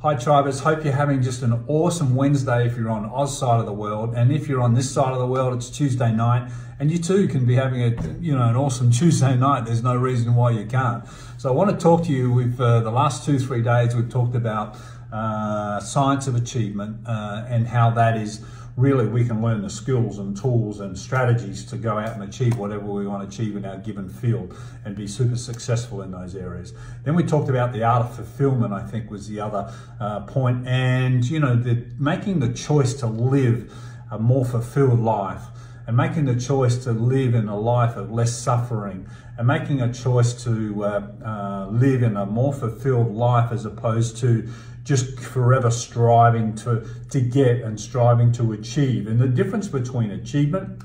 Hi Tribers, hope you're having just an awesome Wednesday if you're on Oz side of the world. And if you're on this side of the world, it's Tuesday night. And you too can be having a, you know, an awesome Tuesday night. There's no reason why you can't. So I want to talk to you with uh, the last two, three days, we've talked about uh, science of achievement uh, and how that is really we can learn the skills and tools and strategies to go out and achieve whatever we want to achieve in our given field and be super successful in those areas. Then we talked about the art of fulfillment, I think was the other uh, point, and you know, the, making the choice to live a more fulfilled life and making the choice to live in a life of less suffering and making a choice to uh, uh, live in a more fulfilled life as opposed to just forever striving to, to get and striving to achieve. And the difference between achievement,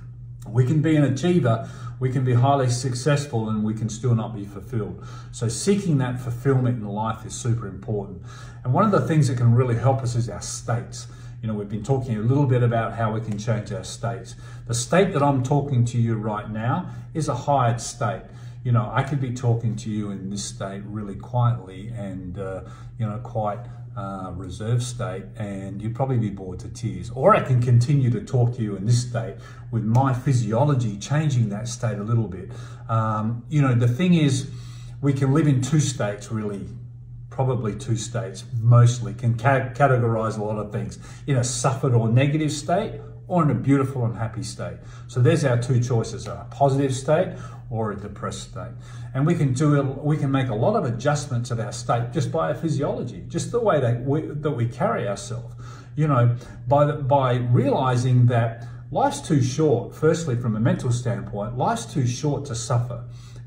we can be an achiever, we can be highly successful, and we can still not be fulfilled. So, seeking that fulfillment in life is super important. And one of the things that can really help us is our states. You know, we've been talking a little bit about how we can change our states. The state that I'm talking to you right now is a hired state you know, I could be talking to you in this state really quietly and, uh, you know, quite uh, reserve state and you'd probably be bored to tears. Or I can continue to talk to you in this state with my physiology changing that state a little bit. Um, you know, the thing is, we can live in two states really probably two states mostly can ca categorize a lot of things in a suffered or negative state or in a beautiful and happy state so there's our two choices a positive state or a depressed state. And we can do it we can make a lot of adjustments of our state just by our physiology, just the way that we that we carry ourselves. You know, by the, by realizing that life's too short. Firstly, from a mental standpoint, life's too short to suffer.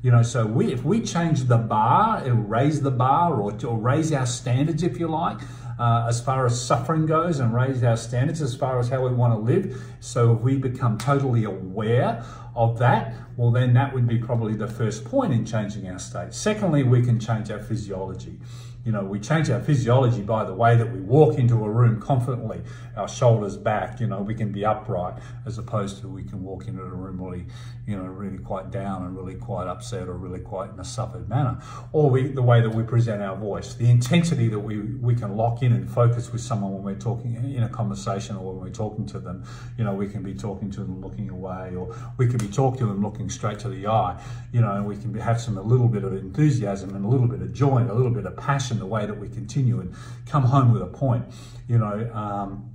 You know, so we if we change the bar, it'll raise the bar or, or raise our standards, if you like uh, as far as suffering goes and raise our standards as far as how we want to live. So if we become totally aware of that, well, then that would be probably the first point in changing our state. Secondly, we can change our physiology. You know, we change our physiology by the way that we walk into a room confidently, our shoulders back, you know, we can be upright as opposed to we can walk into a room really, you know, really quite down and really quite upset or really quite in a suffered manner. Or we, the way that we present our voice, the intensity that we, we can lock in and focus with someone when we're talking in a conversation or when we're talking to them. You know, we can be talking to them looking away or we can be talking to them looking straight to the eye, you know, and we can have some, a little bit of enthusiasm and a little bit of joy and a little bit of passion the way that we continue and come home with a point, you know, um,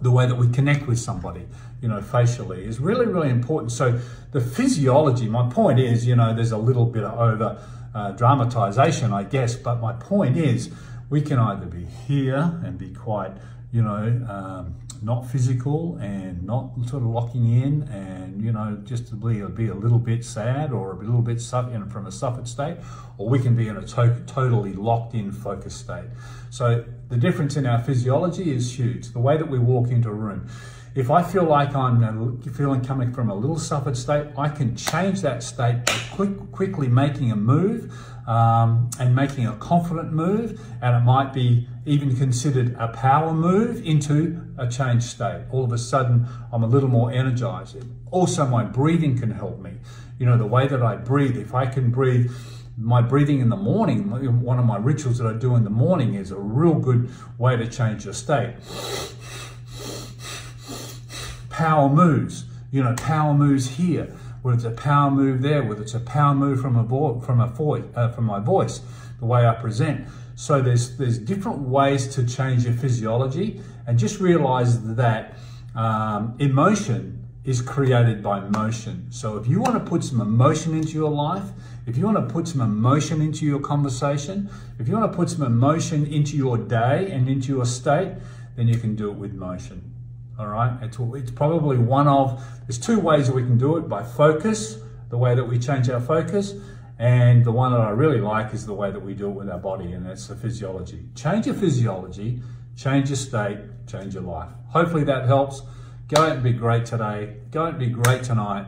the way that we connect with somebody, you know, facially is really, really important. So the physiology, my point is, you know, there's a little bit of over uh, dramatization, I guess, but my point is we can either be here and be quite, you know, um, not physical and not sort of locking in and, you know, just to be, be a little bit sad or a little bit suffering from a suffered state, or we can be in a to totally locked in focused state. So the difference in our physiology is huge. The way that we walk into a room. If I feel like I'm feeling coming from a little suffered state, I can change that state by quick, quickly making a move um, and making a confident move, and it might be even considered a power move into a change state. All of a sudden, I'm a little more energized. Also, my breathing can help me. You know, the way that I breathe, if I can breathe, my breathing in the morning, one of my rituals that I do in the morning is a real good way to change your state. Power moves, you know, power moves here whether it's a power move there, whether it's a power move from a vo- from a voice, uh, from my voice, the way I present. So there's there's different ways to change your physiology, and just realize that um, emotion is created by motion. So if you want to put some emotion into your life, if you want to put some emotion into your conversation, if you want to put some emotion into your day and into your state, then you can do it with motion. All right, it's, it's probably one of, there's two ways that we can do it by focus, the way that we change our focus, and the one that I really like is the way that we do it with our body, and that's the physiology. Change your physiology, change your state, change your life. Hopefully that helps. Go out and be great today. Go out and be great tonight.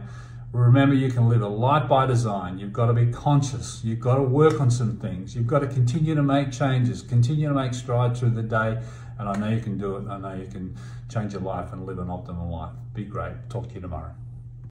Remember, you can live a life by design. You've got to be conscious. You've got to work on some things. You've got to continue to make changes, continue to make strides through the day. And I know you can do it. I know you can change your life and live an optimal life. Be great. Talk to you tomorrow.